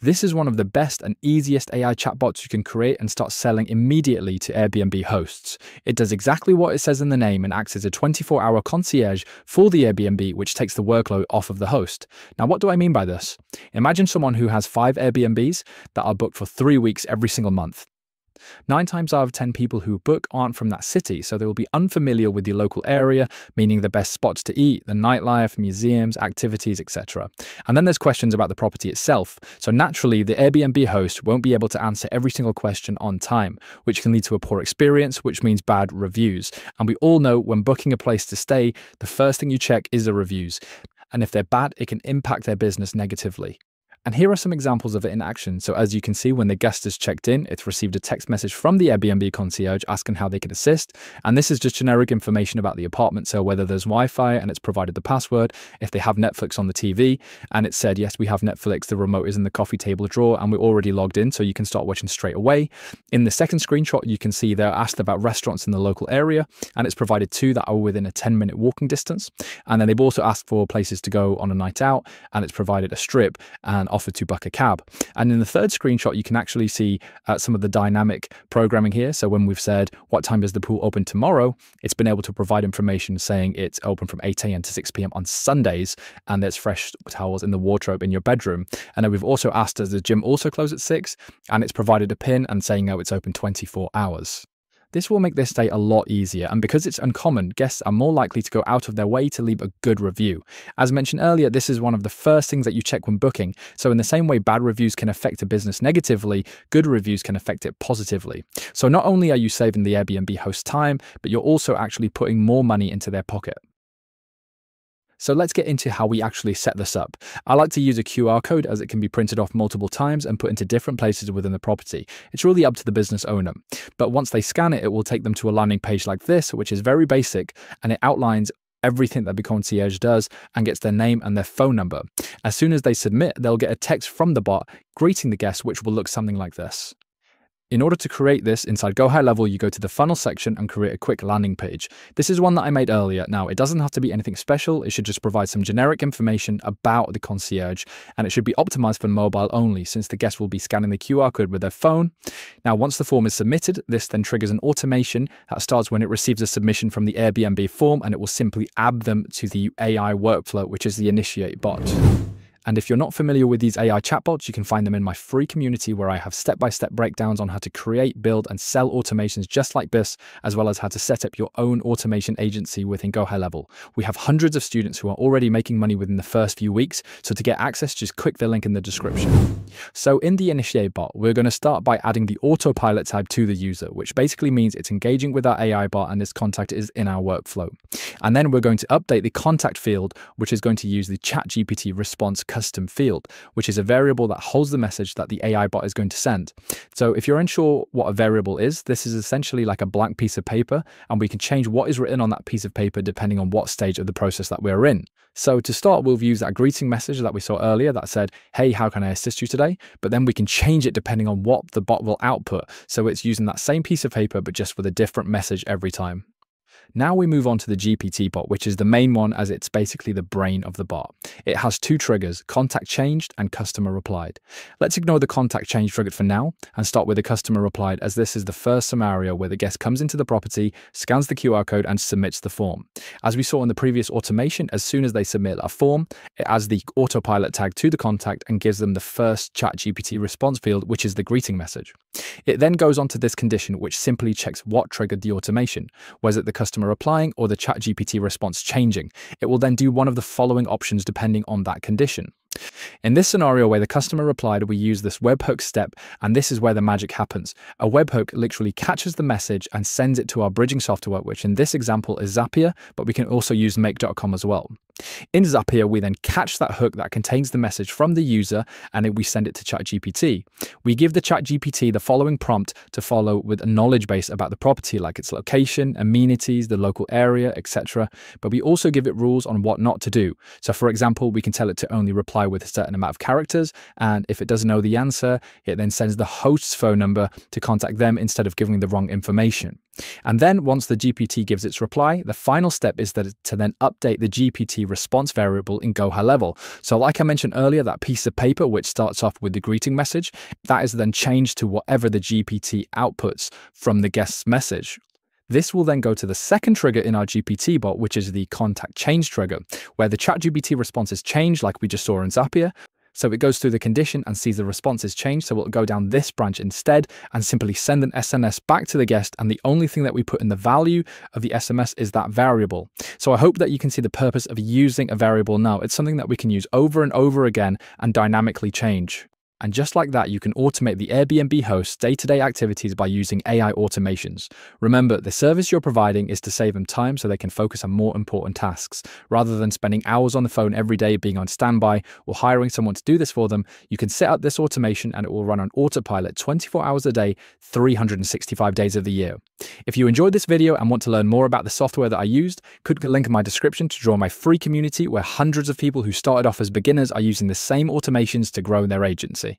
This is one of the best and easiest AI chatbots you can create and start selling immediately to Airbnb hosts. It does exactly what it says in the name and acts as a 24 hour concierge for the Airbnb, which takes the workload off of the host. Now, what do I mean by this? Imagine someone who has five Airbnbs that are booked for three weeks every single month. Nine times out of 10 people who book aren't from that city, so they will be unfamiliar with the local area, meaning the best spots to eat, the nightlife, museums, activities, etc. And then there's questions about the property itself. So naturally, the Airbnb host won't be able to answer every single question on time, which can lead to a poor experience, which means bad reviews. And we all know when booking a place to stay, the first thing you check is the reviews. And if they're bad, it can impact their business negatively. And here are some examples of it in action. So as you can see, when the guest is checked in, it's received a text message from the Airbnb concierge asking how they can assist. And this is just generic information about the apartment. So whether there's Wi-Fi and it's provided the password, if they have Netflix on the TV, and it said, yes, we have Netflix, the remote is in the coffee table drawer and we're already logged in. So you can start watching straight away. In the second screenshot, you can see they're asked about restaurants in the local area and it's provided two that are within a 10 minute walking distance. And then they've also asked for places to go on a night out and it's provided a strip and offered to book a cab. And in the third screenshot, you can actually see uh, some of the dynamic programming here. So when we've said, what time does the pool open tomorrow? It's been able to provide information saying it's open from 8 a.m. to 6 p.m. on Sundays, and there's fresh towels in the wardrobe in your bedroom. And then we've also asked, does the gym also close at 6? And it's provided a pin and saying, no, it's open 24 hours. This will make this stay a lot easier, and because it's uncommon, guests are more likely to go out of their way to leave a good review. As mentioned earlier, this is one of the first things that you check when booking, so in the same way bad reviews can affect a business negatively, good reviews can affect it positively. So not only are you saving the Airbnb host time, but you're also actually putting more money into their pocket. So let's get into how we actually set this up. I like to use a QR code as it can be printed off multiple times and put into different places within the property. It's really up to the business owner. But once they scan it, it will take them to a landing page like this, which is very basic and it outlines everything that the concierge does and gets their name and their phone number. As soon as they submit, they'll get a text from the bot greeting the guest, which will look something like this. In order to create this inside Go High Level, you go to the funnel section and create a quick landing page. This is one that I made earlier. Now, it doesn't have to be anything special. It should just provide some generic information about the concierge, and it should be optimized for mobile only since the guest will be scanning the QR code with their phone. Now, once the form is submitted, this then triggers an automation that starts when it receives a submission from the Airbnb form, and it will simply add them to the AI workflow, which is the initiate bot. And if you're not familiar with these AI chatbots, you can find them in my free community where I have step by step breakdowns on how to create, build, and sell automations just like this, as well as how to set up your own automation agency within Go High Level. We have hundreds of students who are already making money within the first few weeks. So to get access, just click the link in the description. So in the Initiate bot, we're going to start by adding the autopilot tag to the user, which basically means it's engaging with our AI bot and this contact is in our workflow. And then we're going to update the contact field, which is going to use the ChatGPT response custom field, which is a variable that holds the message that the AI bot is going to send. So if you're unsure what a variable is, this is essentially like a blank piece of paper, and we can change what is written on that piece of paper depending on what stage of the process that we're in. So to start, we'll use that greeting message that we saw earlier that said, hey, how can I assist you today? But then we can change it depending on what the bot will output. So it's using that same piece of paper, but just with a different message every time. Now we move on to the GPT bot, which is the main one as it's basically the brain of the bot. It has two triggers, contact changed and customer replied. Let's ignore the contact change trigger for now and start with the customer replied as this is the first scenario where the guest comes into the property, scans the QR code and submits the form. As we saw in the previous automation, as soon as they submit a form, it adds the autopilot tag to the contact and gives them the first ChatGPT response field, which is the greeting message. It then goes on to this condition, which simply checks what triggered the automation. Was it the customer replying or the ChatGPT response changing? It will then do one of the following options depending on that condition. In this scenario where the customer replied, we use this webhook step, and this is where the magic happens. A webhook literally catches the message and sends it to our bridging software, which in this example is Zapier, but we can also use make.com as well. In Zapier, we then catch that hook that contains the message from the user and we send it to ChatGPT. We give the ChatGPT the following prompt to follow with a knowledge base about the property, like its location, amenities, the local area, etc. But we also give it rules on what not to do. So, for example, we can tell it to only reply reply with a certain amount of characters. And if it doesn't know the answer, it then sends the host's phone number to contact them instead of giving the wrong information. And then once the GPT gives its reply, the final step is that to then update the GPT response variable in Go High Level. So like I mentioned earlier, that piece of paper which starts off with the greeting message, that is then changed to whatever the GPT outputs from the guest's message. This will then go to the second trigger in our GPT bot, which is the contact change trigger, where the ChatGPT response is changed like we just saw in Zapier, so it goes through the condition and sees the responses change. So it'll go down this branch instead and simply send an SMS back to the guest. And the only thing that we put in the value of the SMS is that variable. So I hope that you can see the purpose of using a variable now. It's something that we can use over and over again and dynamically change. And just like that, you can automate the Airbnb host's day to day activities by using AI automations. Remember, the service you're providing is to save them time so they can focus on more important tasks. Rather than spending hours on the phone every day being on standby or hiring someone to do this for them, you can set up this automation and it will run on autopilot 24 hours a day, 365 days of the year. If you enjoyed this video and want to learn more about the software that I used, click the link in my description to join my free community where hundreds of people who started off as beginners are using the same automations to grow their agency.